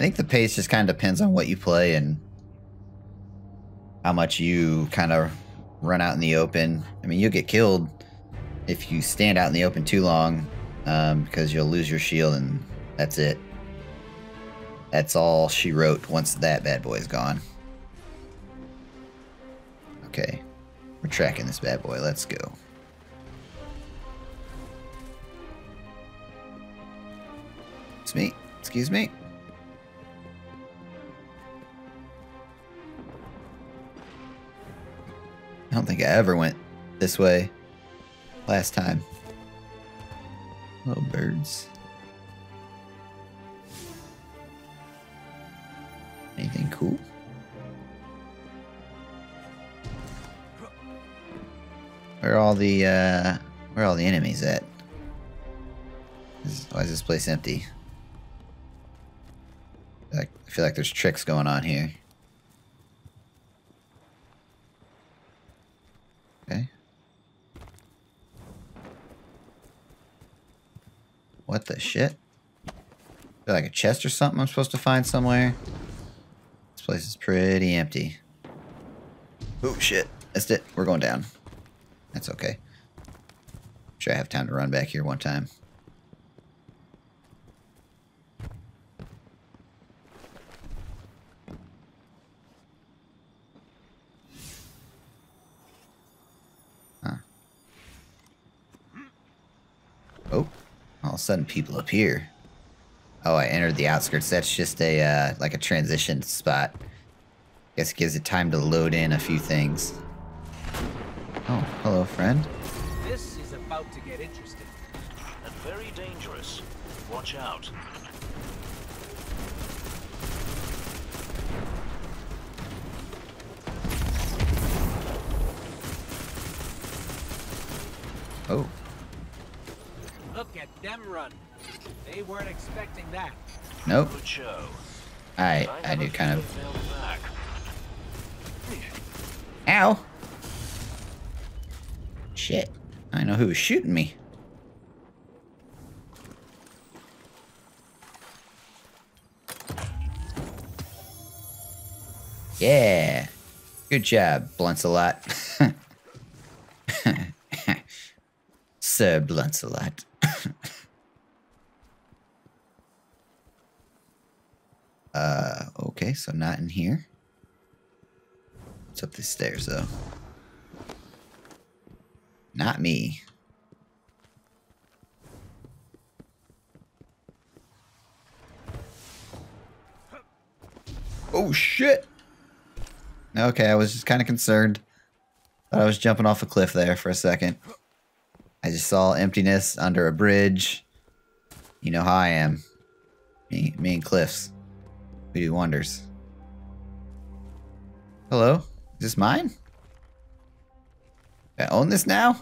think the pace just kind of depends on what you play and how much you kind of run out in the open. I mean, you'll get killed if you stand out in the open too long um, because you'll lose your shield and that's it. That's all she wrote once that bad boy is gone. Okay. We're tracking this bad boy. Let's go. It's me. Excuse me. I don't think I ever went this way last time. Little birds. Anything cool? Where are all the uh where are all the enemies at? Why is this place empty? I feel like there's tricks going on here. Okay. The shit? Feel like a chest or something I'm supposed to find somewhere. This place is pretty empty. Oh shit. Missed it. We're going down. That's okay. Sure I have time to run back here one time. Huh. Oh, all of a sudden people appear. Oh, I entered the outskirts. That's just a, uh, like a transition spot. Guess it gives it time to load in a few things. Oh, hello, friend. This is about to get interesting. and very dangerous. Watch out. Oh, Look at them run. They weren't expecting that. nope. Good show. I, I do kind of. feeling back. Ow! Shit. I know who was shooting me. Yeah. Good job, Blunts-a-lot. Sir Blunts-a-lot. uh, okay, so not in here. What's up these stairs, though? Not me. Oh, shit! Okay, I was just kind of concerned. Thought I was jumping off a cliff there for a second. I just saw emptiness under a bridge. You know how I am. Me, me and cliffs. Do wonders. Hello? Is this mine? I own this now?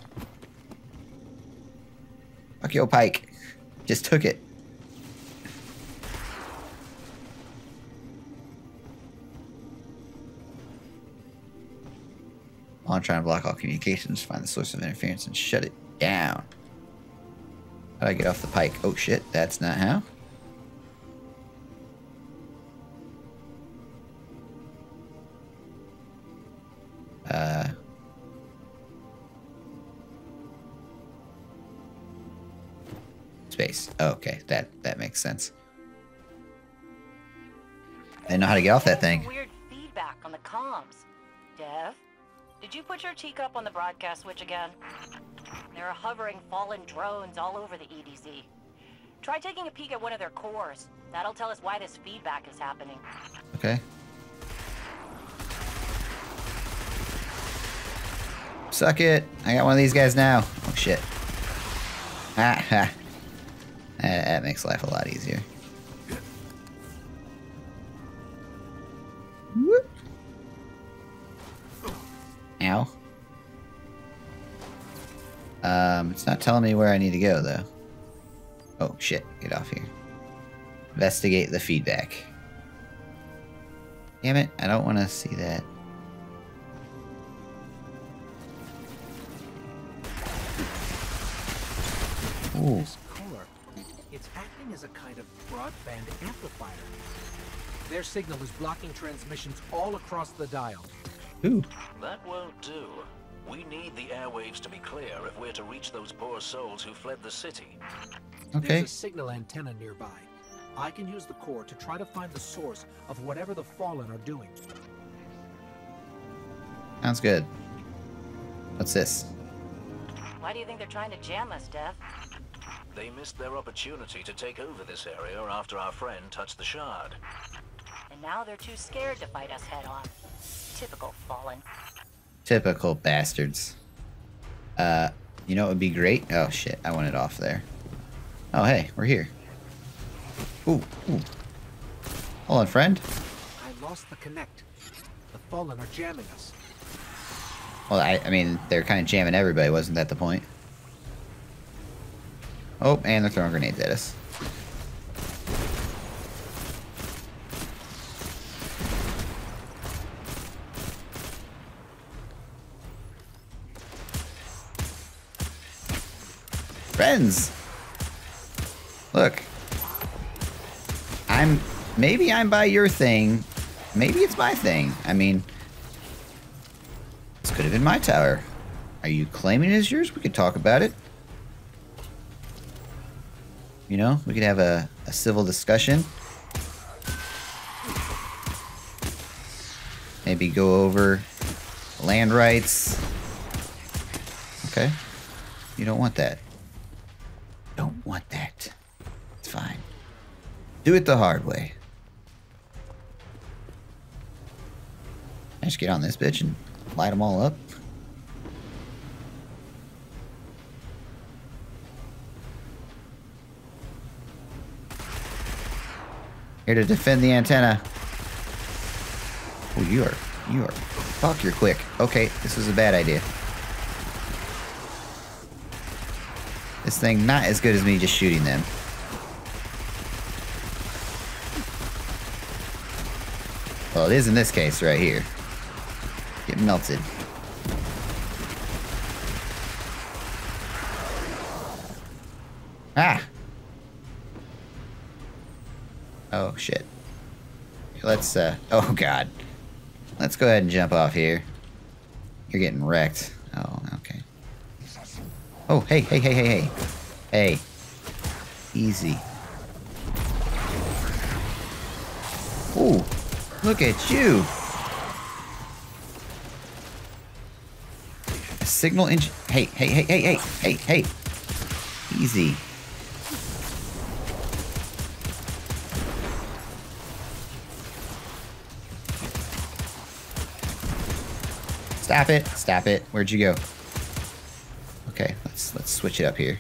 Fuck your Pike. Just took it. I'm trying to block all communications, find the source of interference and shut it down. How do I get off the pike? Oh shit, that's not how. Okay, that that makes sense. I know how to get off that thing. Weird feedback on the comms. Dev, did you put your teacup on the broadcast switch again? There are hovering fallen drones all over the EDZ. Try taking a peek at one of their cores. That'll tell us why this feedback is happening. Okay. Suck it. I got one of these guys now. Oh shit. Ah ha. That, that makes life a lot easier. Whoop. Ow. Um, it's not telling me where I need to go though. Oh shit, get off here. Investigate the feedback. Damn it, I don't want to see that. Ooh. A kind of broadband amplifier. Their signal is blocking transmissions all across the dial. Ooh. That won't do. We need the airwaves to be clear if we're to reach those poor souls who fled the city. Okay. There's a signal antenna nearby. I can use the core to try to find the source of whatever the Fallen are doing. Sounds good. What's this? Why do you think they're trying to jam us, Dev? They missed their opportunity to take over this area after our friend touched the shard. And now they're too scared to fight us head on. Typical Fallen. Typical bastards. Uh, you know what would be great? Oh shit, I want it off there. Oh hey, we're here. Ooh, ooh. Hold on, friend. I lost the connect. The Fallen are jamming us. Well, I, I mean, they're kind of jamming everybody. Wasn't that the point? Oh, and they're throwing grenades at us. Friends! Look. I'm... Maybe I'm by your thing. Maybe it's my thing. I mean... This could have been my tower. Are you claiming it as yours? We could talk about it. You know, we could have a, a civil discussion. Maybe go over land rights. Okay. You don't want that. Don't want that. It's fine. Do it the hard way. I just get on this bitch and light them all up. Here to defend the antenna. Oh, you are, you are, fuck, you're quick. Okay, this was a bad idea. This thing not as good as me just shooting them. Well, it is in this case right here. Get melted. Ah! Oh, shit. Let's, uh... Oh, God. Let's go ahead and jump off here. You're getting wrecked. Oh, okay. Oh, hey, hey, hey, hey, hey. Hey. Easy. Ooh. Look at you. A signal engine. Hey, hey, hey, hey, hey, hey, hey. Easy. Stop it. Stop it. Where'd you go? Okay, let's let's switch it up here.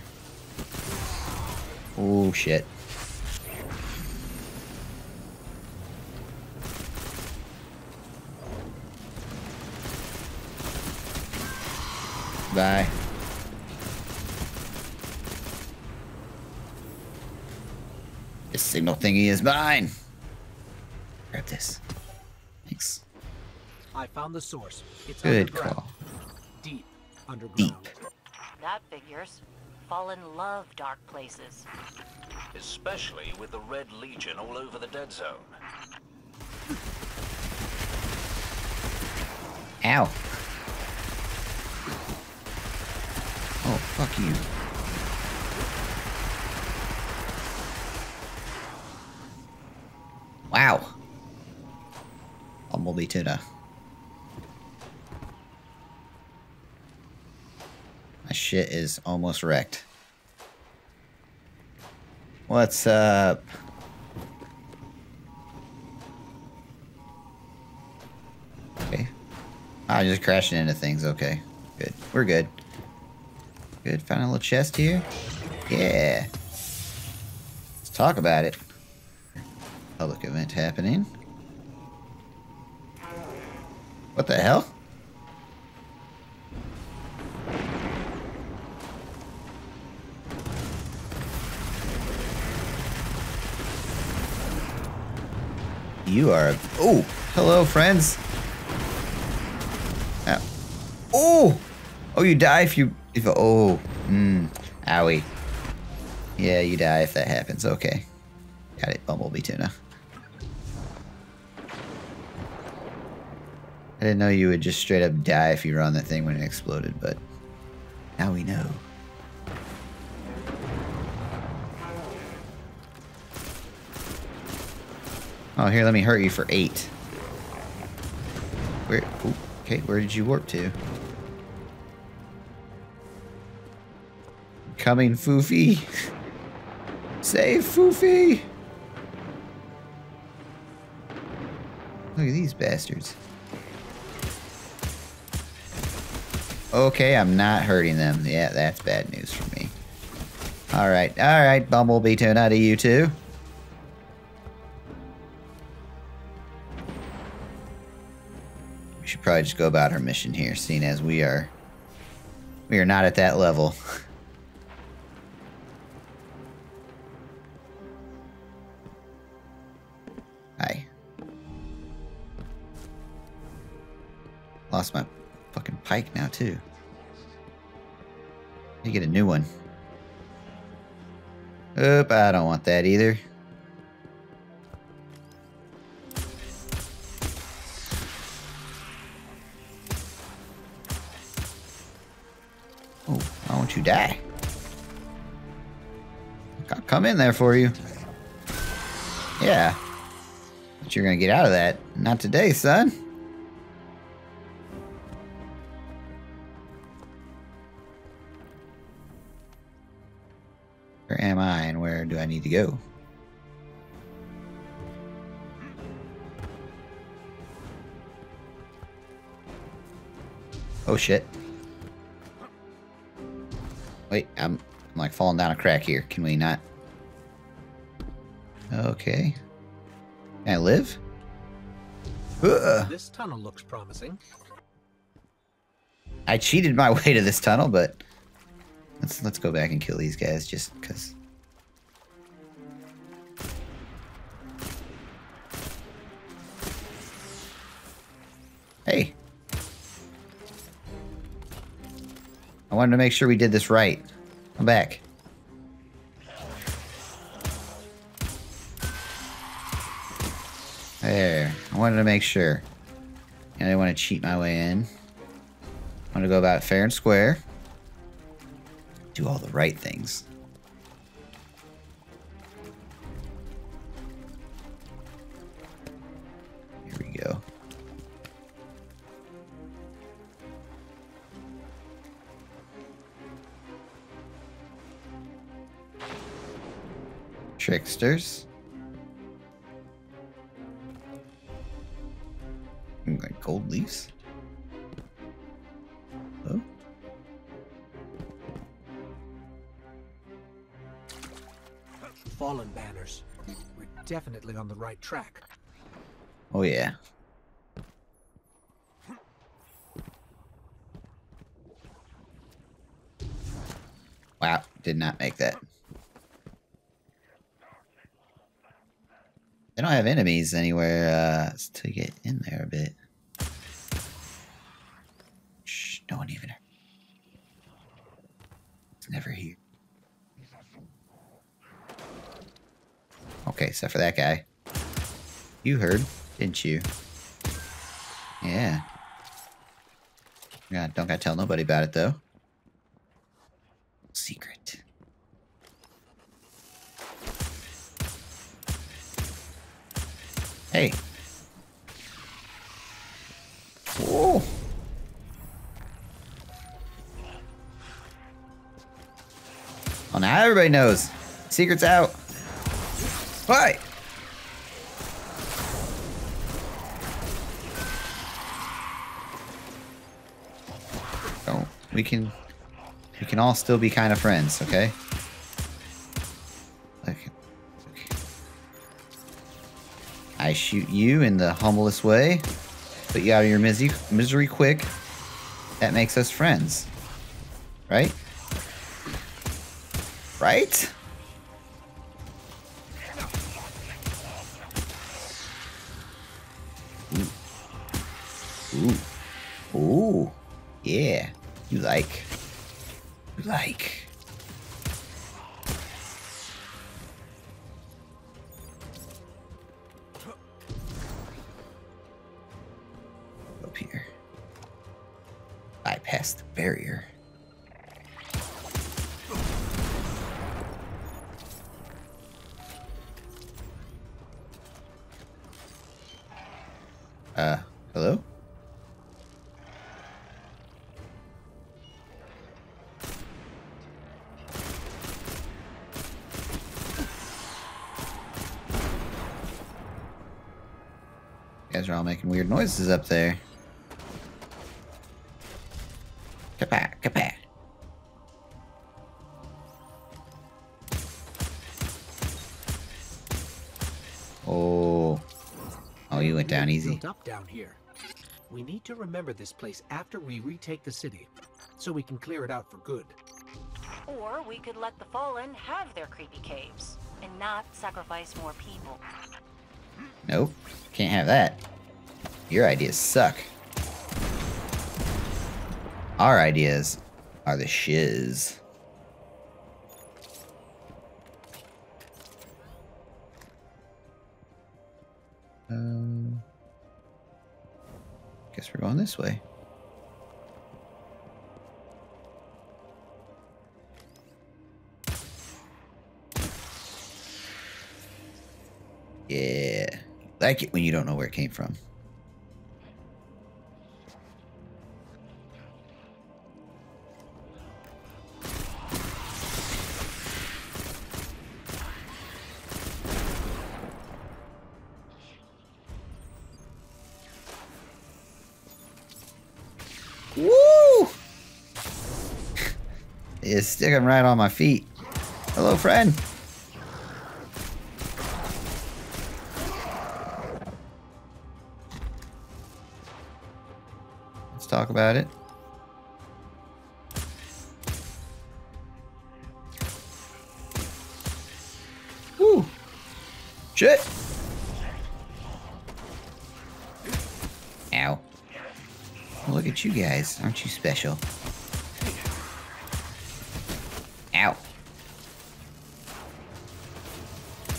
Oh shit. Bye. This signal thingy is mine. Grab this. Thanks. I found the source. It's Good underground. call. Deep underground. Deep. That figures. Fallen love dark places. Especially with the Red Legion all over the dead zone. Ow. Oh, fuck you. Wow. Bumblebee tuna. Shit is almost wrecked. What's up? Okay. Ah, I'm just crashing into things. Okay. Good. We're good. Good. Found a little chest here. Yeah. Let's talk about it. Public event happening. What the hell? You are. Oh, hello, friends. Oh, oh, you die if you if oh, mm, owie. Yeah, you die if that happens. Okay, got it. Bumblebee tuna. I didn't know you would just straight up die if you were on that thing when it exploded, but now we know. Oh, here, let me hurt you for eight. Where? ooh, okay, where did you warp to? Coming, Foofy. Save Foofy. Look at these bastards. Okay, I'm not hurting them. Yeah, that's bad news for me. Alright, alright, Bumblebee Tuna to you too. Should probably just go about our mission here, seeing as we are we are not at that level. Hi. Lost my fucking pike now too. You get a new one. Oop, I don't want that either. Oh, why won't you die? I'll come in there for you. Yeah. But you're gonna get out of that. Not today, son. Where am I and where do I need to go? Oh shit. Wait, I'm, I'm like falling down a crack here. Can we not? Okay. Can I live? Ugh. This tunnel looks promising. I cheated my way to this tunnel, but let's let's go back and kill these guys just because. Hey. I wanted to make sure we did this right. Come back. There. I wanted to make sure. I didn't want to cheat my way in. I want to go about fair and square. Do all the right things. Tricksters. Mm, Like gold leaves. Oh. Fallen banners. We're definitely on the right track. Oh yeah. Wow, did not make that. Don't have enemies anywhere uh, to get in there a bit. Shh, no one even. It's never here. Okay, except for that guy. You heard, didn't you? Yeah. Yeah, don't gotta tell nobody about it though. Secret. Hey. Whoa. Well, now everybody knows. Secret's out. Why? Don't. Oh, we can. We can all still be kind of friends, okay? I shoot you in the humblest way. Put you out of your misery, misery quick. That makes us friends. Right? Right? Past the barrier. Uh, hello? You guys are all making weird noises up there. You went down easy. Built up down here. We need to remember this place after we retake the city, so we can clear it out for good. Or we could let the Fallen have their creepy caves and not sacrifice more people. Nope. Can't have that. Your ideas suck. Our ideas are the shiz. Guess we're going this way. Yeah. Like it when you don't know where it came from. Sticking right on my feet. Hello, friend. Let's talk about it. Woo! Shit! Ow. Look at you guys. Aren't you special?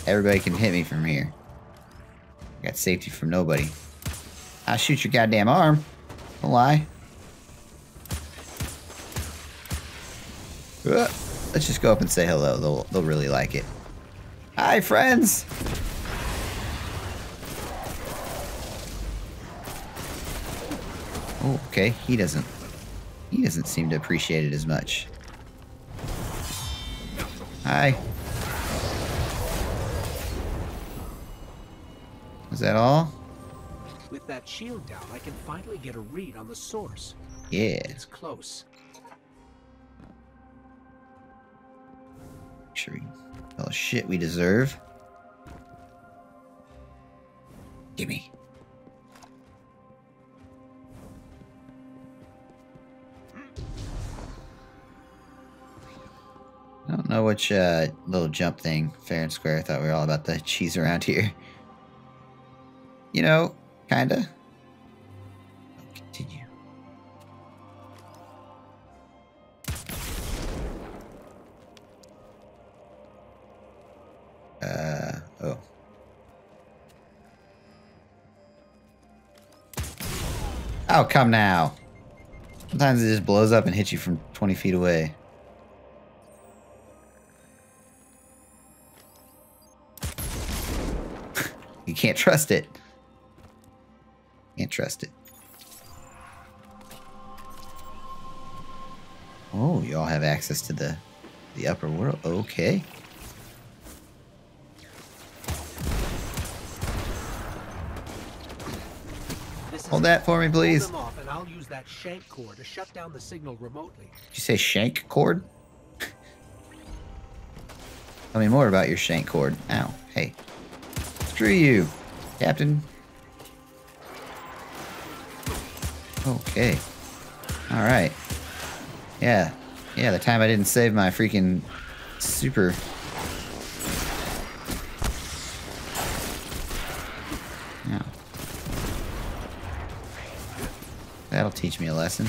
Everybody can hit me from here. Got safety from nobody. I'll shoot your goddamn arm. Don't lie. Uh, Let's just go up and say hello. They'll, they'll really like it. Hi, friends! Oh, okay. He doesn't. He doesn't seem to appreciate it as much. Hi. Is that all? With that shield down, I can finally get a read on the source. Yeah. It's close. Make Sure we all the shit we deserve. Gimme. I don't know which uh, little jump thing, fair and square. I thought we were all about the cheese around here. You know, kinda. Continue. Uh, oh. Oh, come now. Sometimes it just blows up and hits you from 20 feet away. you can't trust it. Can't trust it. Oh, you all have access to the the upper world. Okay. Hold that for me, Hold please. them off, and I'll use that shank core to shut down the signal remotely. Did you say shank cord? Tell me more about your shank cord. Ow. Hey. Screw you, Captain. Okay. Alright. Yeah. Yeah, the time I didn't save my freaking super. Yeah. That'll teach me a lesson.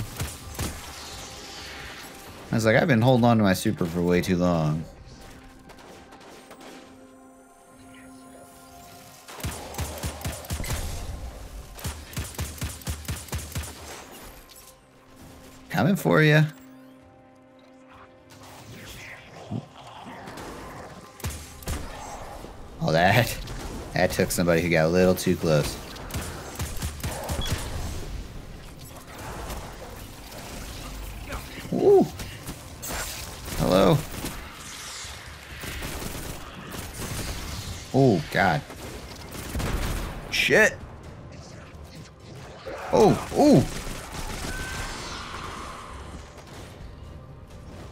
I was like, I've been holding on to my super for way too long. Coming for you. Oh, that that took somebody who got a little too close. Ooh. Hello. Oh, God. Shit. Oh, oh.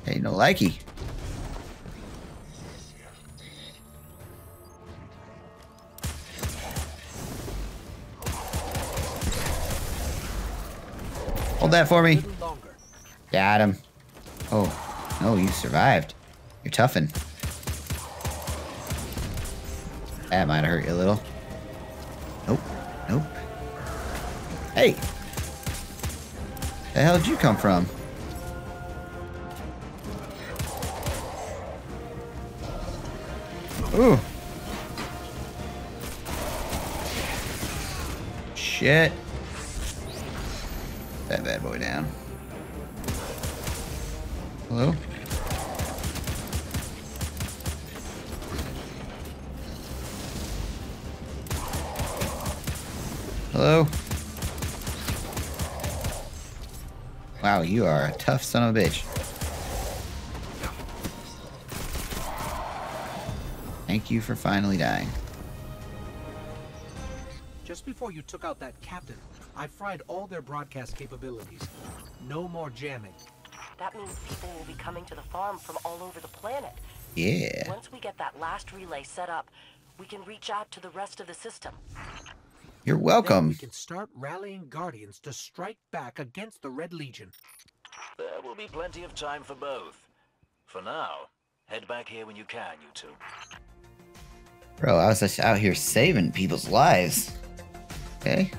Hey, no likey. Hold that for me. Got him. Oh, no, you survived. You're toughin'. That might have hurt you a little. Nope. Nope. Hey! The hell did you come from? Ooh. Shit. That bad boy down. Hello? Hello? Wow, you are a tough son of a bitch. Thank you for finally dying. Just before you took out that captain, I fried all their broadcast capabilities. No more jamming. That means people will be coming to the farm from all over the planet. Yeah. Once we get that last relay set up, we can reach out to the rest of the system. You're Then welcome. we can start rallying Guardians to strike back against the Red Legion. There will be plenty of time for both. For now, head back here when you can, you two. Bro, I was just out here saving people's lives. Okay?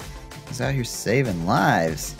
I was out here saving lives.